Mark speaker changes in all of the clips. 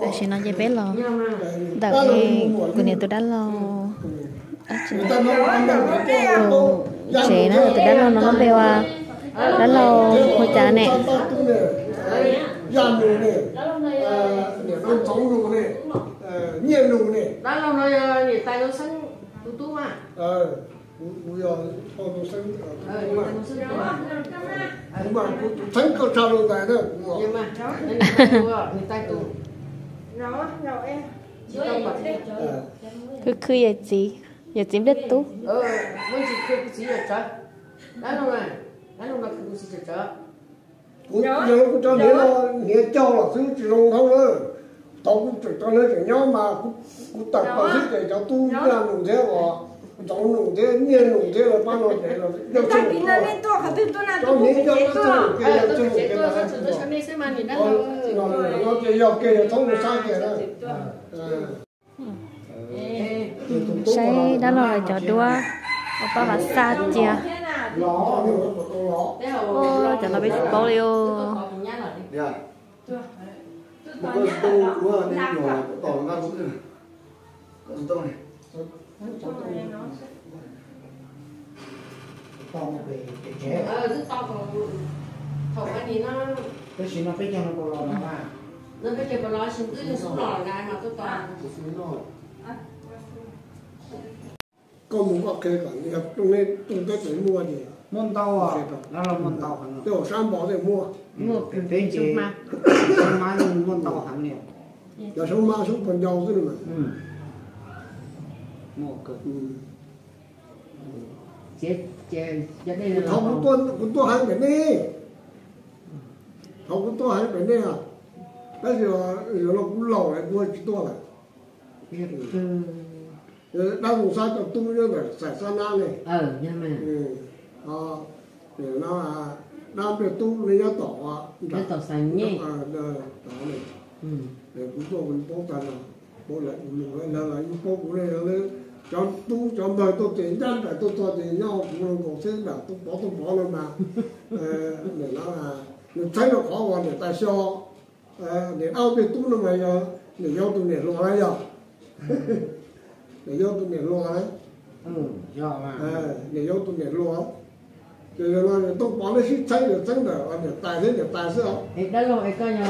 Speaker 1: tại sao nó dễ bé lo. Đợt này của này tôi đã lo. Chế nó tôi đã lo nó nó bèo à. Đã lo hồi trả nè.
Speaker 2: Đó lâu rồi người ta nó sinh tú tú mà.
Speaker 3: Ờ bây giờ thôi sinh
Speaker 2: ờ
Speaker 3: nhưng
Speaker 2: người
Speaker 3: mà.
Speaker 2: ta nó sinh tú
Speaker 3: nhưng mà sinh có sao đâu tại đó
Speaker 2: nhưng mà người ta tu
Speaker 4: Nó, nó em.
Speaker 2: đi
Speaker 1: cứ cứ giờ chị giờ chị biết tú.
Speaker 2: Ờ mới chỉ cứ chỉ là trời? Đó lâu rồi đó lâu rồi cứ chỉ là trời.
Speaker 3: Cũng nhớ cũng cho nó nghĩa cho là thứ chỉ long thông nữa tao cũng cho nên chỉ nhau mà cũng cũng tập vào thứ để cho tu ra nụ thế và trong nụ thế nhiên nụ thế là bao nhiêu thế là yêu
Speaker 4: Ta
Speaker 3: chung
Speaker 4: pin na lên to, ka pin to na
Speaker 3: tôi
Speaker 4: to,
Speaker 3: nghĩ tôi
Speaker 4: ke
Speaker 3: nó
Speaker 4: to.
Speaker 3: chung cái
Speaker 2: ờ
Speaker 3: là
Speaker 2: tôi
Speaker 3: chung
Speaker 2: chỉ
Speaker 3: cái
Speaker 2: tôi
Speaker 3: là
Speaker 2: tôi tôi cho nên sẽ mang gì đó
Speaker 3: nó nó nó chỉ yêu cái là thông sai cái đó
Speaker 1: say đã lo là cho đua opa bà sa chia
Speaker 3: lọ nó có lọ
Speaker 2: thế hầu
Speaker 1: ô cho nó biết bao liêu
Speaker 5: Dạ. Một cái tô đúng rồi, nên nhỏ tỏ ra cũng được. Có tô này
Speaker 6: con về để chế
Speaker 2: ờ rất to còn thầu cái gì nó
Speaker 6: cái gì nó phải cho nó bò lò nó mà
Speaker 2: nó phải kêu vào lo xin cứ xuống lò ra mà tôi toàn.
Speaker 3: Có muốn có cái cả nhập trong đây trong cái phải mua gì?
Speaker 6: Môn tàu à? Nó là môn tàu hẳn
Speaker 3: ở san bỏ để mua.
Speaker 2: Mua
Speaker 6: cái tên chị.
Speaker 2: mà
Speaker 6: con nên môn tàu hẳn nhiều
Speaker 3: giờ số ma số phần giàu thế mà
Speaker 6: ừ mua cực
Speaker 3: ừ.
Speaker 2: chế chế chế đây là
Speaker 3: học của tôi của tôi hai cái này học của tôi hai cái này à bây giờ giờ nó cũng lâu lại mua chỉ tôi là Giờ đang ngủ sai cho tôi như vậy xảy ra nam này.
Speaker 2: Ờ nhưng mà
Speaker 3: ừ. ờ để nó là đang được tu lấy nó tỏ
Speaker 2: cái tàu xanh nhé.
Speaker 3: À đó này.
Speaker 2: Ừ.
Speaker 3: Để cũng tôi mình bố ta là bố lại mình lại là lại bố cũng này là cho tu cho mời tôi tiền nhân phải tôi cho tiền nhau cũng là cổ thế là tôi bỏ tôi bỏ lên mà. Ờ, để nó là mình thấy nó khó quá để tại sao Ờ, để ao bị tu nó mày giờ để giao tôi để lo đấy giờ để giao tôi để lo đấy.
Speaker 6: Ừ do
Speaker 3: Ờ, để giao tôi để lo. Thì là tôi bỏ nó xích thấy được 真的 để tài thế để tài sao
Speaker 2: thì đó rồi coi nhờ.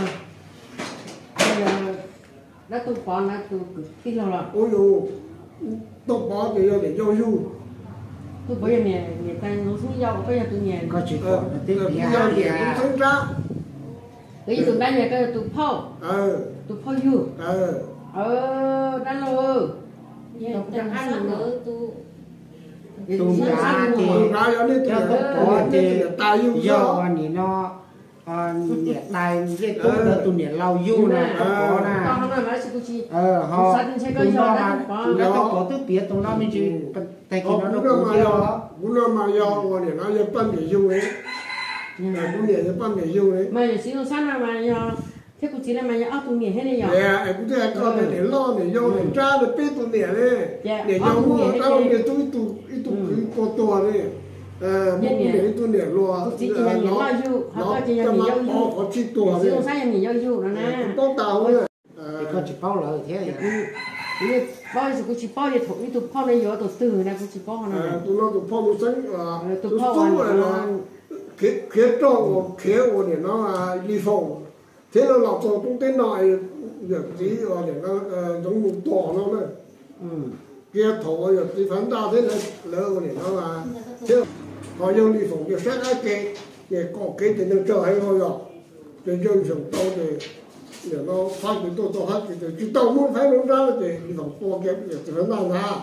Speaker 2: Đó tôi bỏ nó tôi cái lâu rồi.
Speaker 3: Ôi dồi tôi bỏ thì để giao du
Speaker 2: tôi bây giờ nè người ta nó xuống dâu bây giờ tôi nhà
Speaker 6: có
Speaker 3: ờ
Speaker 6: có nó tiếp
Speaker 3: bây
Speaker 6: thì
Speaker 3: giờ
Speaker 6: hai
Speaker 3: thì
Speaker 6: thì
Speaker 3: cũng sống ra
Speaker 2: cái gì tôi bán nhà cái tôi
Speaker 3: ờ
Speaker 2: tôi phao dừa
Speaker 3: ờ
Speaker 2: ờ rồi tôi chẳng ăn nữa tôi
Speaker 6: tùm giá thì
Speaker 3: ra cho nên
Speaker 6: tốt có thì
Speaker 3: tài du
Speaker 6: do thì nó nhiệt đài cái tốt đỡ tụi nhiệt lâu du nè có nè ờ họ
Speaker 2: Sẵn
Speaker 6: tụi
Speaker 2: do
Speaker 6: nó
Speaker 2: có.
Speaker 6: tụi nó có thứ biết tụi nó mới chỉ kia
Speaker 3: họ
Speaker 6: nó nó
Speaker 3: cũng do cũng đâu mà do còn để nó cho ban để du ấy là cũng để cho ban để du ấy
Speaker 2: mà giờ xin nó sát nào mà giờ thế cũng chỉ là mà giờ áo tôi nghề hết này giờ
Speaker 3: để em cũng thế con để để lo để do để ra để biết tụi để đấy.
Speaker 2: Dạ,
Speaker 3: để
Speaker 2: ờ,
Speaker 3: do
Speaker 2: tụi
Speaker 3: mua
Speaker 2: nè,
Speaker 3: tao
Speaker 2: cái-
Speaker 3: để tôi tụ ít tụ cái cô to đấy ờ
Speaker 2: Dạ,
Speaker 3: mua
Speaker 2: nè.
Speaker 3: để tôi để lo
Speaker 2: Tôi chỉ chỉ là nghề lo du. Họ
Speaker 3: nó
Speaker 2: có chỉ là
Speaker 3: cho
Speaker 2: nghề
Speaker 3: mà
Speaker 2: giao
Speaker 3: có
Speaker 2: du
Speaker 3: có chi to
Speaker 2: xin
Speaker 3: đấy
Speaker 2: nó sát nhà nghề giao du đó nè.
Speaker 3: cũng tốt tao ấy
Speaker 6: thì có chỉ bao lời thế
Speaker 2: Thì
Speaker 6: vậy
Speaker 2: cũng như bao giờ cũng chỉ bao giờ thuộc tụ bao này giờ tụ từ này cũng chỉ bao này
Speaker 3: tụi nó tụi phong sinh à
Speaker 2: Ờ, tụi
Speaker 3: tụi
Speaker 2: phong
Speaker 3: tu
Speaker 2: anh-
Speaker 3: là khế khế cho của khế của để nó là đi phòng thế là lọc cho chúng tên này việc gì rồi để thì là là họ đi phòng việc xét ai kê để có cái thì nó chờ hay thôi rồi để dùng dùng tao để để nó phát cái tôi tôi hát thì chỉ tao muốn phải nó ra để đi phòng to cái để phán ra ra.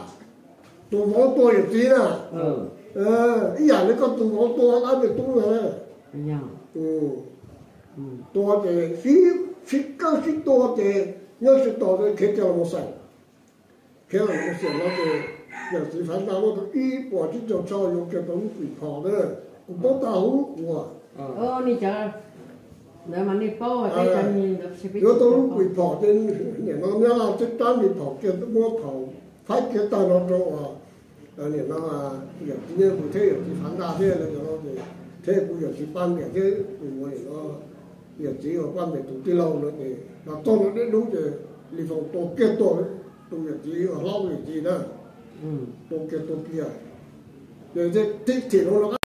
Speaker 3: Tôi võ tôi được tí nè
Speaker 6: ừ.
Speaker 3: Ờ ý là nó có tôi võ tôi ăn được tôi rồi. Ừ.
Speaker 2: Ừ.
Speaker 3: Tôi thì xí xí cơ xí tôi thì nhớ sự tôi thì khi cho sảnh. Khi là sảnh nó thì giờ thì phải ra nó thì ý bỏ chứ cho cho dùng cái tấm quỷ phò đó cũng tốt tao hú của
Speaker 2: ờ đi chờ để mà đi bao cái chân nhìn được sẽ biết
Speaker 3: nếu tôi quỷ phò trên để nó nhớ là chắc chắn quỷ phò kia tôi mua phò phát cái tay nó rồi à ờ để nó là giờ như cũng thế giờ thì phán ra thế là nó thì thế cũng giờ thì ban cái thế cũng người nó việc chỉ là quan về tụ tiêu lâu nữa thì là tôi nó đến đúng rồi li phòng tôi kia tôi tôi việc chỉ ở lâu tôi kia rồi thế thích thì nó nó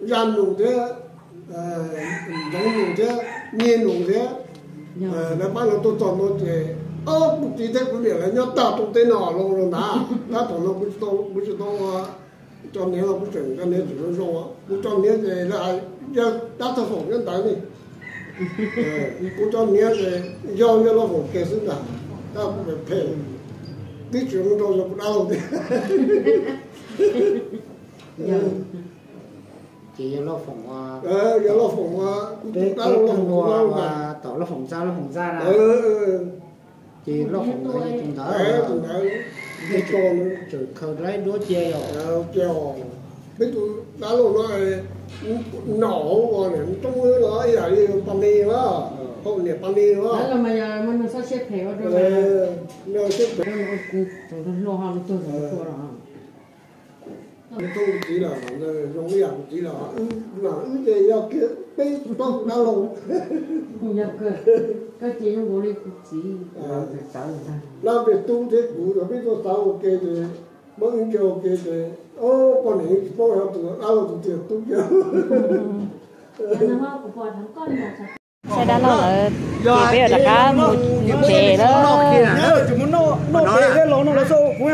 Speaker 3: gian đủ thế giống đủ thế nhiên đủ thế. Nó bắt đầu tôi toàn nó thì ơ một tí thế cũng được là nhớ tạo tụ tên nọ luôn rồi nà đã tổng nó cũng tôi cũng tôi cho nên là cũng chuẩn cho nên chỉ nó rồi. Cũng cho nên thì là giờ đã thực phẩm nhân tài này cũng cho nên thì do như nó phục kế sinh sản ta cũng phải phê nó rồi cũng đau thì
Speaker 6: giờ chỉ lo phòng à
Speaker 3: ờ giờ nó phục cũng
Speaker 6: cái cái
Speaker 3: nó đau mà
Speaker 6: tổ lo phòng ra lo phòng ra
Speaker 3: ờ
Speaker 6: là chỉ lo phòng cái chúng ta
Speaker 3: ờ cũng đã biết con
Speaker 6: chỉ khờ lấy đũa chê rồi.
Speaker 3: Ờ kêu biết tụi đã luôn nó nổ còn này trong cái nó ấy là đi pan đi quá không đi
Speaker 2: đó là mà giờ mình sẽ xếp thẻ vào rồi
Speaker 3: ờ nó xếp
Speaker 2: nó nó lo hàng tôi rồi tôi rồi
Speaker 3: tôi chỉ là giống như là chỉ là ừ là ừ thì do kia tôi đã lâu
Speaker 2: không giờ cơ cái chị nó bố đi chỉ
Speaker 3: Ờ.
Speaker 2: người
Speaker 3: làm việc tu thế cũ rồi biết tôi sao ok thì mới những kiểu ok thì ô con này con học đã lâu tụi tiền tu kia
Speaker 1: xe đá nó là chỉ bây giờ là cá một chè đó.
Speaker 5: nó nói là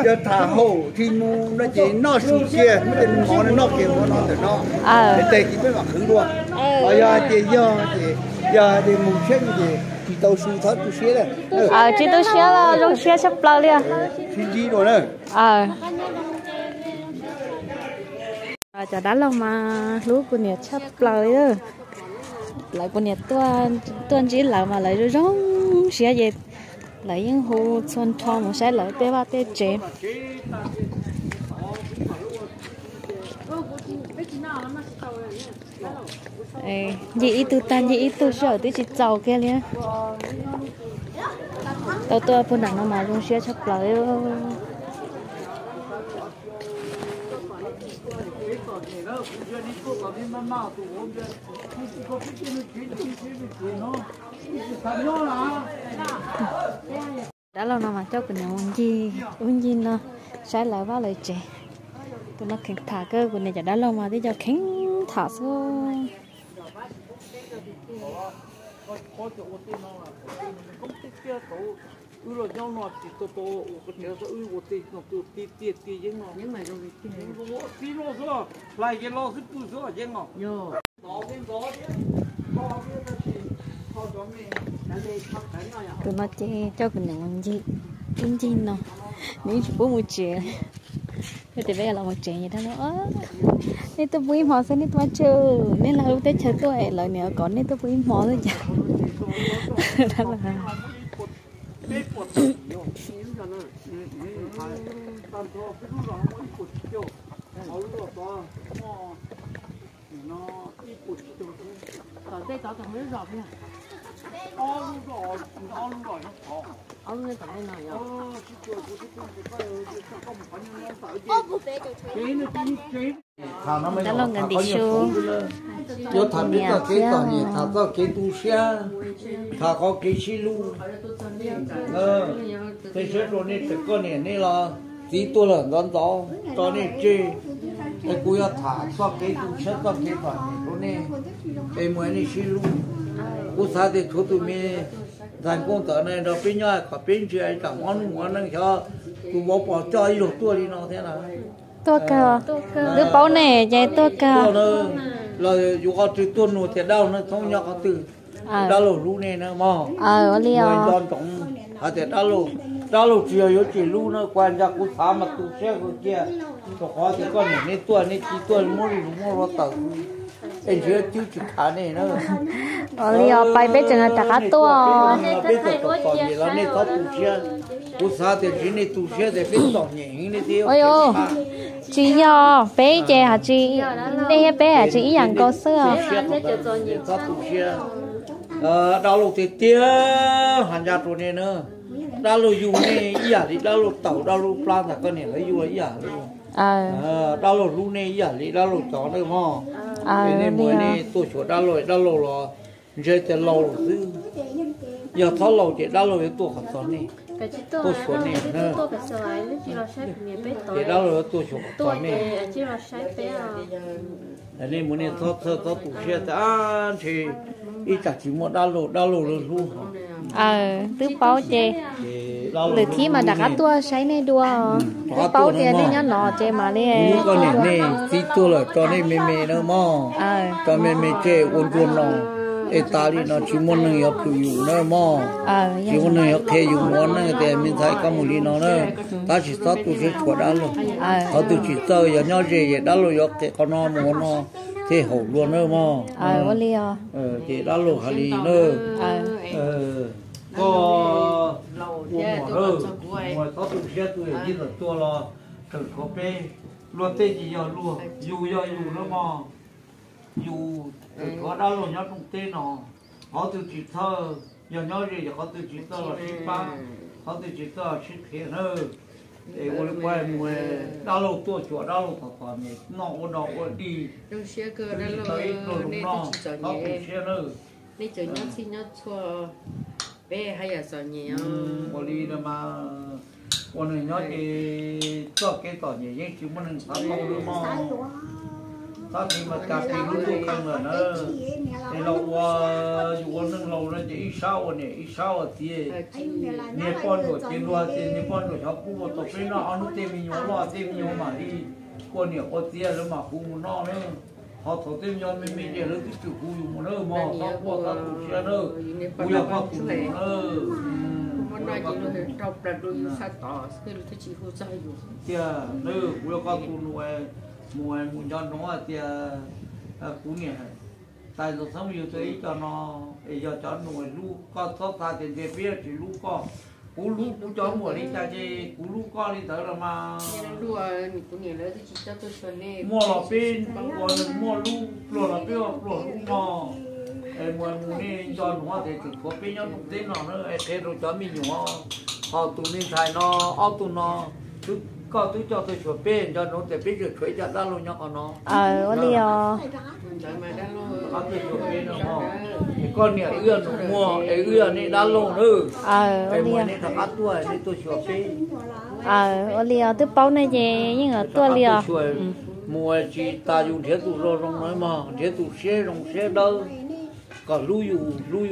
Speaker 5: giờ thả hổ thì nó chỉ nó sụt kia mới đến món nó nó kia nó từ nó để tê chỉ mới mặc hứng luôn. Ờ. Bây giờ thì giờ thì mùng chết gì chỉ tàu su thất tu xía này
Speaker 1: à chỉ tàu xía là rong xía sắp lâu liền.
Speaker 5: Chỉ gì rồi
Speaker 1: đấy? À chả đá lòng mà lúa của nhà sắp lâu đấy lại bữa nay tuần tuần chỉ là mà lại rồi rong xe gì lại những hồ xuân thọ một xe lại bé ba té chế Ê, dị ít tu tan dị ít tu sợ tí chỉ giàu kia liền tao tôi phụ nặng nó mà luôn xe chắc lại đã lâu nào mà cháu cũng nhận uống gì uống gì nó sai lại vào lời trẻ. Tụi nó khen thả cơ của này chả đã lâu mà đi cho khen thả xuống
Speaker 7: u lo nhau nọ thì to to u có nhớ cho u một tí nọ tu tí tí tí giang nọ
Speaker 2: những này
Speaker 7: rồi những lo rồi lại cái lo cứ tu rồi giang nọ
Speaker 2: nhớ
Speaker 7: đó bên đó chứ đó bên đó thì họ đó mình
Speaker 2: cái
Speaker 1: mặt chê cho cái này làm gì? Chín chín nó nếu chỉ bố một chuyện thế thì bây giờ là một chuyện gì đó nữa. Nên tôi vui mò xem nên tôi chơi nên là tôi chơi tôi lại nữa còn nên tôi vui mò rồi chả đó là
Speaker 7: 下那吃鱼鱼排，但是不知道我一股吃掉，好？哇，那一股吃掉，怎么？
Speaker 2: ông tại này nhở?
Speaker 1: đã lo ngần đi xu.
Speaker 5: Yo thà biết là cái tòa nhà thà có cái tu xe, thà có cái xí lu. Ờ, thế số rồi này cái con này này là tí tôi là đón đó, cho nên chơi. Thế cũng là thà có cái tu xe có cái tòa nhà rồi này, cái mới này xí lu cú thả thì thôi tụi mình thành công tờ này nó bên nhau có bên chơi cả món món nó cho cú bỏ bỏ cho ít đồ tua đi nó thế nào
Speaker 1: tôi cơ đứa này chạy tôi
Speaker 5: tua nó là dù có từ tuần nó thì đau nó không nhau có từ đau lù lù này nó mà
Speaker 1: ờ ở
Speaker 5: người
Speaker 1: liều
Speaker 5: don tổng à thì đau lù đau lù chiều yếu chỉ lù nó quan ra cú phá mà tu xe của kia có khó thì con này nên tua nên chỉ tua mua đi mua nó tờ em chưa chưa chịu thả này nữa.
Speaker 1: Ở liều bay bé chừng là trả tua
Speaker 5: bây giờ có còn gì là nên có tu xe cú phá thì chỉ nên tu xe thì biết tổng nhẹ như thế
Speaker 1: ôi ô. chị do bé chè hả chị? Đây bé hả chị? Dạng có sữa
Speaker 5: có tu ờ thì tia hành ra tụi này nữa. Đau lù dùng này ý à thì đau lù tàu đau lù plan là con này lấy dùng ý à
Speaker 1: ờ.
Speaker 5: Ờ đau lỗ lu này giờ lý đau lỗ chó nữa mà
Speaker 1: ờ à
Speaker 5: này tôi chỗ đau lỗ đau lỗ là rơi từ lâu chứ giờ tháo chỉ đau lỗ cái tôi không sao
Speaker 8: tôi
Speaker 5: nè.
Speaker 8: tôi bị bé
Speaker 5: chỉ
Speaker 8: tối
Speaker 5: đau lỗ tôi chỗ
Speaker 8: tôi thì sai bé à.
Speaker 5: Này mùa này tháo tháo tháo tủ xe ta thì ít chặt chỉ một đau lỗ đau lỗ là lu
Speaker 1: ờ tứ bao chê lử thi mà đặt tua sấy này đua tứ bao chê đi nhá nọ chê mà
Speaker 5: Nếu con này này tí tôi là nên mê mê nữa mà.
Speaker 1: Ờ.
Speaker 5: Cho mê mê chê ôn chuồn nó ê ta đi nó chỉ muốn nâng học chủ dụng mà.
Speaker 1: Ờ
Speaker 5: chỉ muốn nâng học thế dụng món thì mình thấy có một lý nó nữa ta chỉ sao tôi sẽ đã luôn.
Speaker 1: Ờ.
Speaker 5: Họ tôi chỉ giờ nhau gì vậy đã luôn học thế con nó muốn nó thế hậu luôn nữa mà.
Speaker 1: Ờ có li à
Speaker 5: ờ thì đã luôn hà lý
Speaker 1: ờ
Speaker 5: ờ có uống mà nữa mà có tôi sẽ tôi chỉ là tôi là thử có bê luôn tê chỉ giờ luôn dù giờ dù mà dù có đã luôn nhớ trong tên nó họ tôi chỉ thơ giờ nhớ gì giờ họ tôi chỉ thơ là ship ba họ tôi chỉ thơ là ship hiện nữa để ôi quay mùa đã lâu tôi chùa đã lâu thật thật này nó nó ôn đi.
Speaker 2: Trong xe cơ
Speaker 5: đi tới rồi
Speaker 2: nên
Speaker 5: nó
Speaker 2: tôi chỉ
Speaker 5: nó
Speaker 2: nhẹ.
Speaker 5: cũng xe
Speaker 2: nên chờ nhớ xin nhớ bé hay là sợ nhẹ
Speaker 5: ôn đi là mà ôn này nhớ thì cho cái nhẹ nhẹ chứ mà nên thắt lâu nữa mà. Ta thì mà cả thì lúc tôi cần rồi nó thì lâu dù ôn nâng lâu nó chỉ ít sao này ít sao thì nhẹ con của tiền loa tiền nhẹ con của cháu cũng tổ chức nó ăn tiền mình nhớ loa tiền mình mà đi. Con nhiều có tiền rồi mà cũng nó nữa họ thổ thêm yon mình mình để lớn cái chủ cù dùng nó mò tao qua tao cục xe nó cù là qua cù nó
Speaker 2: hôm nay chỉ là trong là đôi sa tỏ cái là cái chỉ hỗ trợ dùng
Speaker 5: kia nó cù là qua cù nó mùa mùa yon nó à kia nhỉ. Tại rồi sống nhiều tới cho nó giờ cho nó lu có thóc ta thì để biết thì lu có cú lu cú cho mùa đi cha chơi cú lu có đi tới mà.
Speaker 2: Mình là này
Speaker 5: mua lò pin mua mua lu lò lò pin lò lu mò em mua mua đi cho nó thì chỉ có pin nhau cũng thế nào nữa? Em rồi cho mình nhiều họ tụ nên xài nó ao tụ nó. Cứ có tôi cho tôi chuột pin cho nó để biết được thuế cho đã luôn nhau còn nó.
Speaker 1: Ờ có li à
Speaker 2: Lo
Speaker 5: con nhà ưa nó mua ấy ưa này đã luôn nữa
Speaker 1: ờ có
Speaker 5: em
Speaker 1: li
Speaker 5: mua
Speaker 1: à
Speaker 5: này thằng ăn tuổi này tôi
Speaker 1: ờ à tứ bao này chê nhưng mà tua li à
Speaker 5: mua chỉ ta dùng thế tụ rồi trong nói mà thế tụ xe trong xe đâu. Có lưu yêu lưu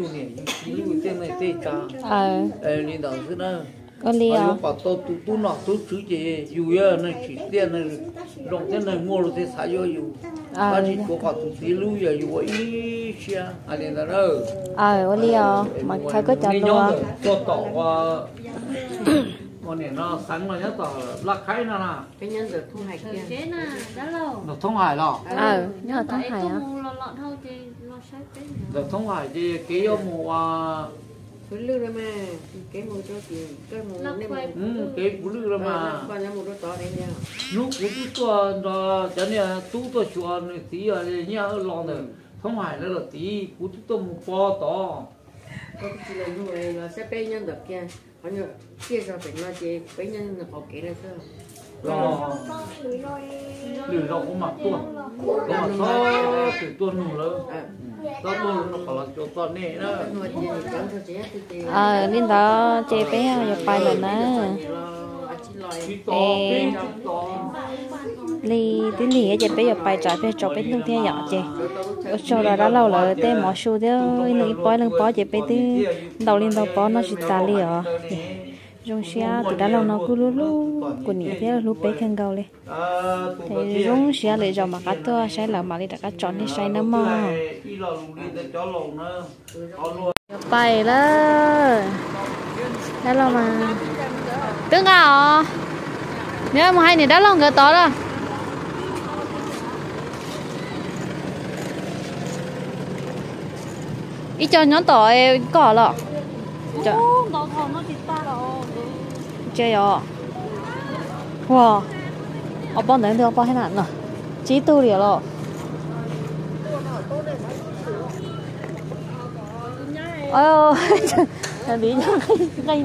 Speaker 5: chỉ lưu tên này tên cha
Speaker 1: ờ.
Speaker 5: Em đi đâu thế nào.
Speaker 1: Có
Speaker 5: mà
Speaker 1: à
Speaker 5: có tôi tu tu nọ tu chữ gì yêu ya nó chỉ tiền này trong tên này mua rồi yêu yêu
Speaker 1: ờ
Speaker 5: mà chỉ có có tu tí lưu xe anh đi đâu đâu
Speaker 1: ờ có li à mà thấy có chọn luôn
Speaker 5: cho tỏ qua. Con này nó sáng nhất tỏ là khai nó là.
Speaker 2: Cái nhân được thu hoạch kia
Speaker 5: nó thông hải đó
Speaker 1: ờ nhớ là tháng hai á
Speaker 8: lọ lọ nó
Speaker 5: nó thông hải thì cái mùa
Speaker 2: với lưu ra mà cái mùa cho tiền cái
Speaker 8: quay.
Speaker 2: mùa
Speaker 5: ừ cái phụ nữ là mà
Speaker 2: còn là một đôi to đấy nha.
Speaker 5: Lúc cho nó cho nên tu tôi cho nó tí ở nhà ở lòng này. Thông hải là tí của tôi tôi một bò to.
Speaker 2: Có chỉ là người là sẽ bé nhân được kia họ nhớ kia sao phải chị? Bé nhân là họ ra sao
Speaker 5: rồi. Lười rau cũng mặc tuôn. Nó mà to từ tuôn nụ
Speaker 2: à.
Speaker 5: To tuôn nó phải là chỗ to nè đó.
Speaker 2: Cho
Speaker 1: ờ liên đó chê bé giờ bài lần
Speaker 5: chỉ to
Speaker 1: li tí lì chê bé giờ bài trả bé cho bé tung theo nhỏ ở sau đó đã lâu rồi té mỏ su thế lì bói lưng bó chê bé tí đầu liên đầu bó nó chỉ ta li ở rong xia từ đã lâu nó cứ lú lú của nhỉ thế lú bé khăn gầu lên. Thì rong xia lấy rồi mà cá to xay là mà đi đặt cá chọn đi xay nó mà.
Speaker 5: Đi lò đi
Speaker 1: đó đã lâu mà. Đứng à? Nếu mà hai này đã lâu người to rồi ít cho nhóm tỏi, có lọ. Cho
Speaker 8: nó thịt ta rồi
Speaker 1: rồi wow ở bọn đấy được bao hết nạn rồi chỉ tu liền rồi ôi là bị cho gây gây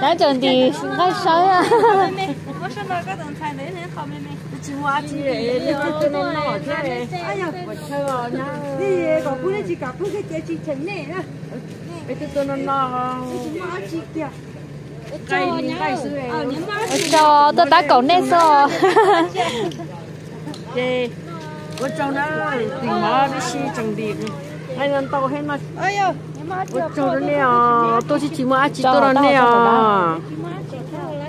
Speaker 1: đã chọn thì ngay sớm à
Speaker 8: nó có tận thay đấy nên không mẹ mẹ.
Speaker 2: chỉ mua chỉ để cho nó nọ thế.
Speaker 4: Ai nhờ,
Speaker 2: mà chơi nhá
Speaker 4: đi có bữa nay chỉ cả bữa cái kia chỉ chấn này nè.
Speaker 2: cái tôi nó nọ
Speaker 4: Chúng nó chỉ kìa.
Speaker 2: cây cây
Speaker 4: Ờ, mà
Speaker 1: cho tôi đã cậu nè sao
Speaker 2: Chê, có cháu nó tìm mà đi xí chẳng đi anh ăn tàu hết mà.
Speaker 4: Ơi ơi, mà
Speaker 2: có cháu nó nè à. tôi chỉ chỉ mua chỉ tôi nó nè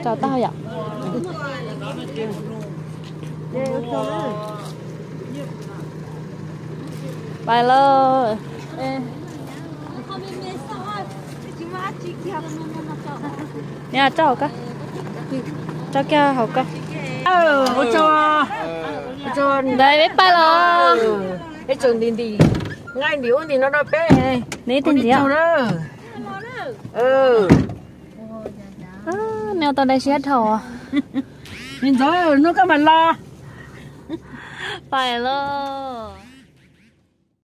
Speaker 1: cho
Speaker 2: à.
Speaker 1: tao vậy
Speaker 2: Chê, có cháu nó
Speaker 1: bài lơ
Speaker 8: Không mẹ mẹ sao à?
Speaker 4: chúng nó chỉ kìa.
Speaker 1: nha cho cái cho kia học cái
Speaker 2: ờ có cháu có cháu
Speaker 1: đây biết bài lơ.
Speaker 2: Cái trường đi đi. Ngay điếu thì nó đâu bé
Speaker 1: ní
Speaker 2: có
Speaker 1: tên
Speaker 2: đi
Speaker 1: gì
Speaker 2: cháu
Speaker 1: ạ
Speaker 2: ừ.
Speaker 1: À, nếu tao đây sẽ à
Speaker 2: nhìn thấy nó có mà lo
Speaker 1: bài lơ